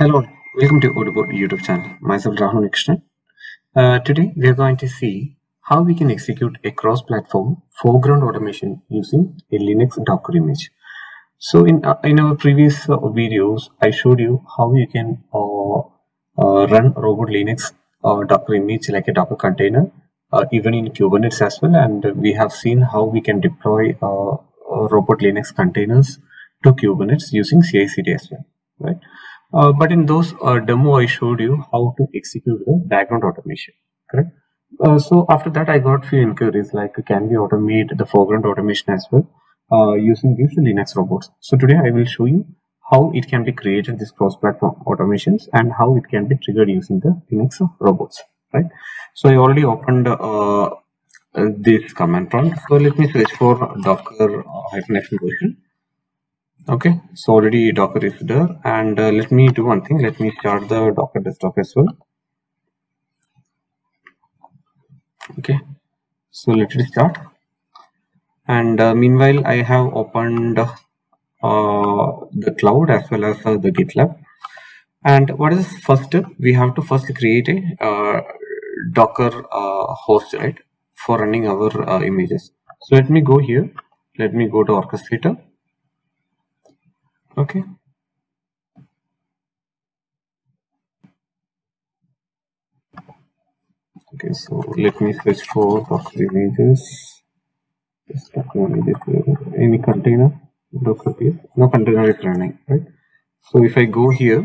Hello, welcome to AutoBot YouTube channel. Myself Rahul Krishnan. Uh, today we are going to see how we can execute a cross-platform foreground automation using a Linux Docker image. So in uh, in our previous uh, videos, I showed you how you can uh, uh, run Robot Linux uh, Docker image like a Docker container, even in Kubernetes as well. And we have seen how we can deploy Robot Linux containers to Kubernetes using CI/CD as well, right? Uh, but in those uh, demo, I showed you how to execute the background automation, correct? Uh, so after that, I got few inquiries like, can we automate the foreground automation as well uh, using these Linux robots? So today I will show you how it can be created, these cross-platform automations, and how it can be triggered using the Linux robots, right? So I already opened uh, uh, this command prompt. So let me search for docker uh, hyphen version okay so already docker is there and uh, let me do one thing. Let me start the docker desktop as well. Okay so let it start. And uh, meanwhile i have opened uh, the cloud as well as uh, the gitlab. And what is first step? We have to first create a uh, docker uh, host right for running our images. So let me go here. Let me go to orchestrator okay okay so let me search for docker images Just docker images here. any container docker ps no container is running right so if i go here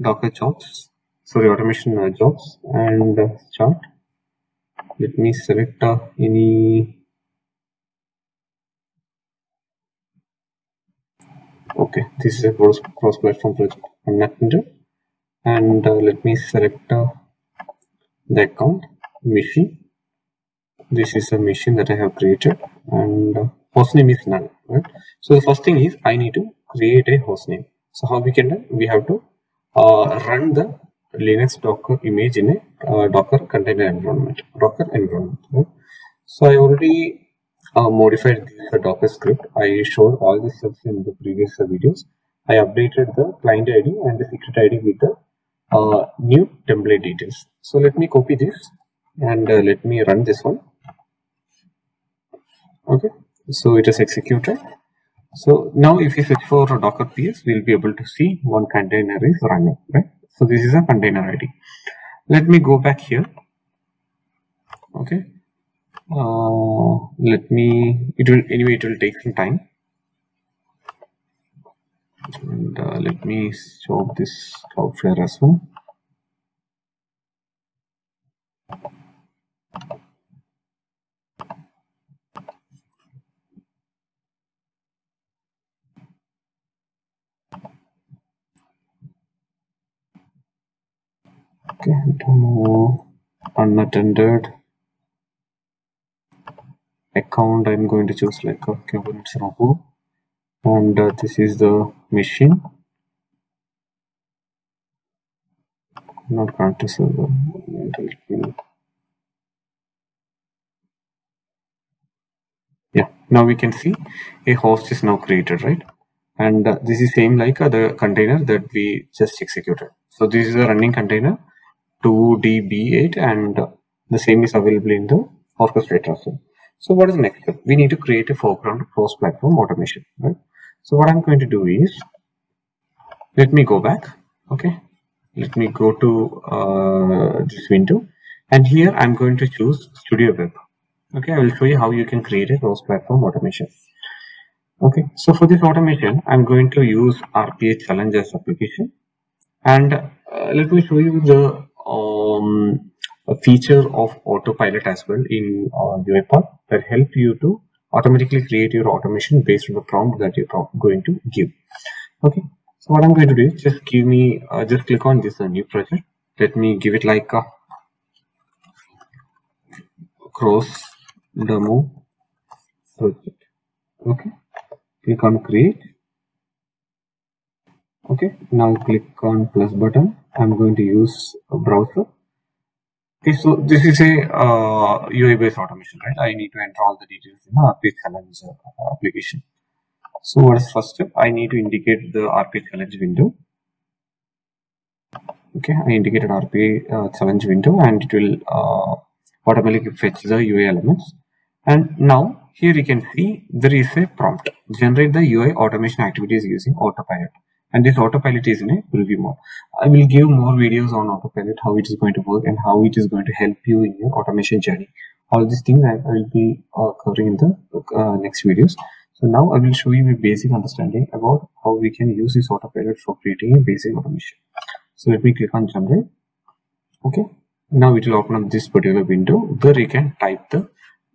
docker jobs sorry automation uh, jobs and uh, start let me select uh, any okay this is a cross cross platform project i'm not and uh, let me select uh, the account machine this is a machine that i have created and uh, hostname is none right? So the first thing is i need to create a hostname so how we can do? We have to uh, run the linux docker image in a uh, docker container environment docker environment right? so i already uh, modified this docker script. I showed all the steps in the previous videos. I updated the client id and the secret id with the uh, new template details. So let me copy this and uh, let me run this one. Okay. So it is executed. So now if you search for docker ps we'll be able to see one container is running right? So this is a container id let me go back here. Okay uh, let me it will anyway it will take some time. And uh, let me show this cloudflare as well. Okay unattended account i'm going to choose like a kubernetes robo and uh, this is the machine. Not connected server. Yeah now we can see a host is now created right? And uh, this is same like uh, the container that we just executed. So this is a running container 2db8 and uh, the same is available in the orchestrator so what is the next step? We need to create a foreground cross platform automation right? So what i'm going to do is let me go back okay? Let me go to uh, this window and here i'm going to choose studio web okay? I will show you how you can create a cross platform automation okay? So for this automation i'm going to use rpa challenge as application and uh, let me show you the um, a feature of autopilot as well in uh, UiPath that help you to automatically create your automation based on the prompt that you're going to give. Okay, so what I'm going to do is just give me, uh, just click on this uh, new project. Let me give it like a cross demo project. Okay, click on create. Okay, now click on plus button. I'm going to use a browser Okay, so this is a uh, UI based automation, right? I need to enter all the details in the RPA challenge uh, application. So what is first step? I need to indicate the RPA challenge window. okay i indicated rpa uh, challenge window and it will uh, automatically fetch the ui elements and now here you can see there is a prompt generate the ui automation activities using autopilot and this autopilot is in a preview mode i will give more videos on autopilot how it is going to work and how it is going to help you in your automation journey all these things i, will be uh, covering in the uh, next videos so now I will show you a basic understanding about how we can use this autopilot for creating a basic automation. So let me click on generate. Okay. Now it will open up this particular window where you can type the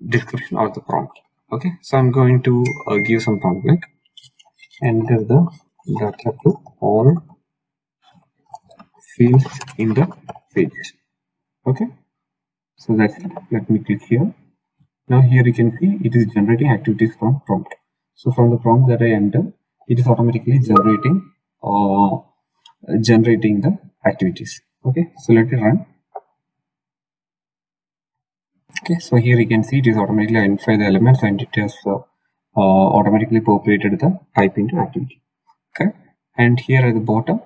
description or the prompt. Okay. So I'm going to uh, give some prompt like enter the data to all fields in the page. Okay. So that's it. Let me click here. Now here you can see it is generating activities from prompt. So from the prompt that I enter, it is automatically generating uh, generating the activities. Okay, so let it run. Okay, so here you can see it is automatically identify the elements and it has uh, uh, automatically populated the type into activity. And here at the bottom,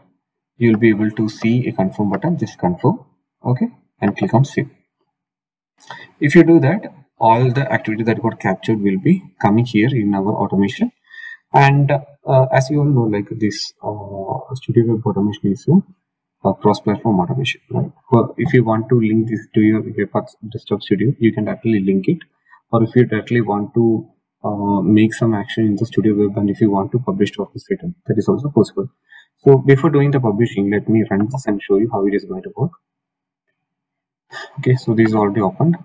you will be able to see a confirm button. Just confirm. Okay, and click on save. If you do that, all the activity that got captured will be coming here in our automation and uh, as you all know like this uh, studio web automation is a cross-platform automation right well, if you want to link this to your Apex desktop studio you can directly link it or if you directly want to uh, make some action in the studio web and if you want to publish to orchestrator that is also possible. So before doing the publishing let me run this and show you how it is going to work. Okay so this is already opened.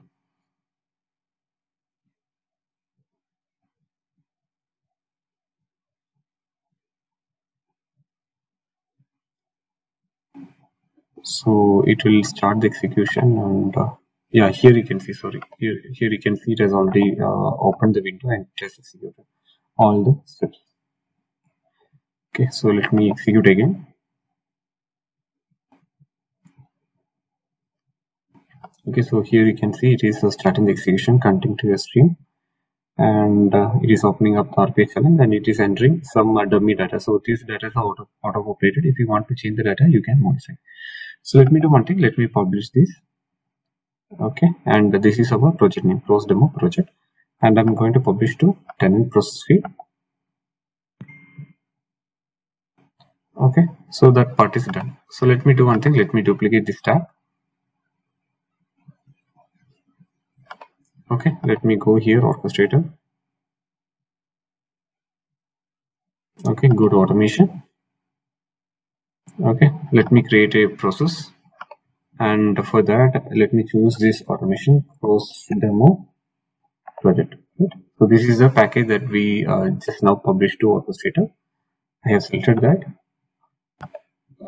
So it will start the execution and uh, yeah here you can see sorry here here you can see it has already uh, opened the window and it has executed all the steps okay so let me execute again okay so here you can see it is uh, starting the execution connecting to your stream and uh, it is opening up the RPA challenge and it is entering some uh, dummy data. So this data is auto, auto populated. If you want to change the data, you can modify. So let me do one thing. Let me publish this. Okay, and this is our project name, Cross Demo Project, and I'm going to publish to tenant process feed. Okay, so that part is done. So let me do one thing. Let me duplicate this tab. Okay, let me go here, orchestrator. Okay, go to automation okay let me create a process and for that let me choose this automation cross demo project. Right? so this is the package that we uh, just now published to orchestrator i have selected that.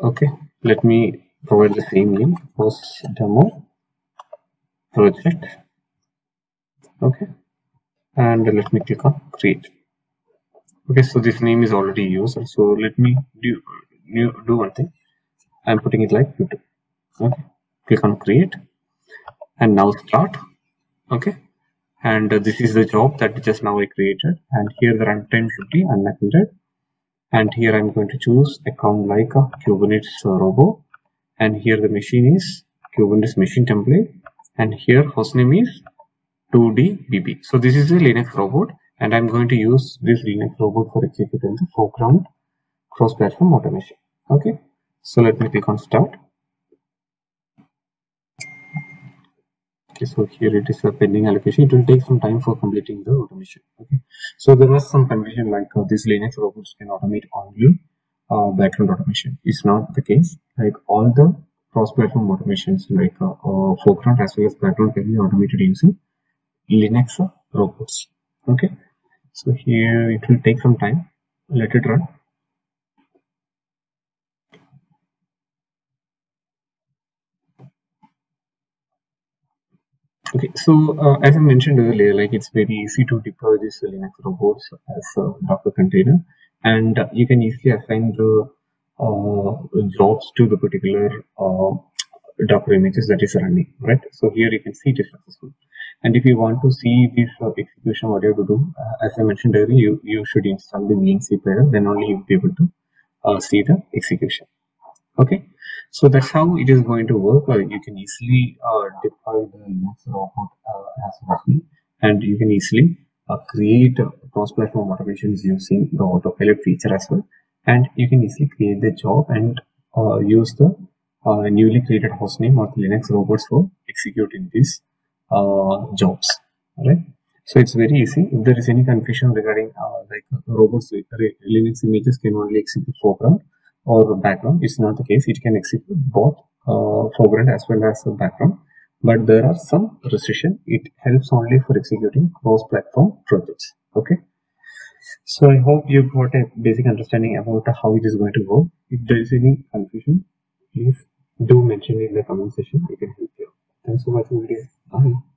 Okay let me provide the same name cross demo project. Okay and let me click on create. Okay so this name is already used so let me do new do one thing. I'm putting it like youtube. Okay click on create. And now start. Okay. And uh, this is the job that just now i created. And here the runtime should be unattended. And here i'm going to choose account like a kubernetes robo. And here the machine is kubernetes machine template. And here hostname is 2dbb so this is a linux robot. And i'm going to use this linux robot for executing the foreground cross-platform automation. Okay. So let me click on start okay so here it is a pending allocation. It will take some time for completing the automation okay? So there was some confusion like uh, this linux robots can automate only uh, background automation. It's not the case. Like all the cross-platform automations like uh, uh, foreground as well as background can be automated using linux robots okay? So here it will take some time. Let it run Okay, so uh, as I mentioned earlier, like it's very easy to deploy this Linux robots as a Docker container, and uh, you can easily assign the uh, jobs to the particular uh, Docker images that is running, right? So here you can see it is successful. And if you want to see this uh, execution, what you have to do, uh, as I mentioned earlier, you, you should install the VNC player, then only you'll be able to see the execution. Okay, So that's how it is going to work. Uh, you can easily uh, deploy the Linux robot uh, as well, and you can easily uh, create cross-platform automations using the autopilot feature as well. And you can easily create the job and uh, use the uh, newly created hostname or the Linux robots for executing these jobs. Right. So it's very easy. If there is any confusion regarding like robots, Linux images can only execute foreground or background. It's not the case. It can execute both uh, foreground as well as background. But there are some restriction. It helps only for executing cross-platform projects. Okay. So I hope you got a basic understanding about how it is going to work. If there is any confusion, please do mention in the comment section. I can help you. Thanks for watching the video. Bye.